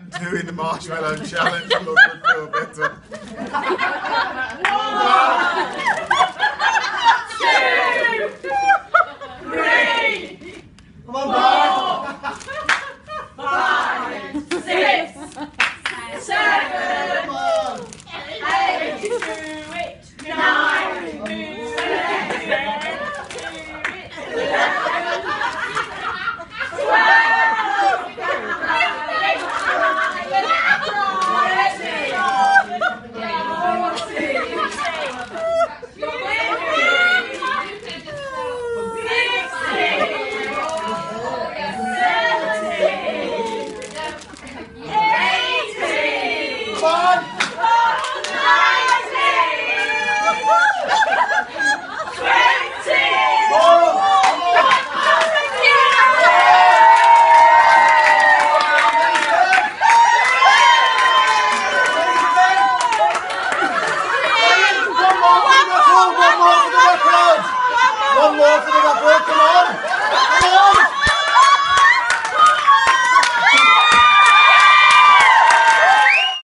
and doing the marshmallow challenge. Look, would feel better. One, two, three, four, five, six.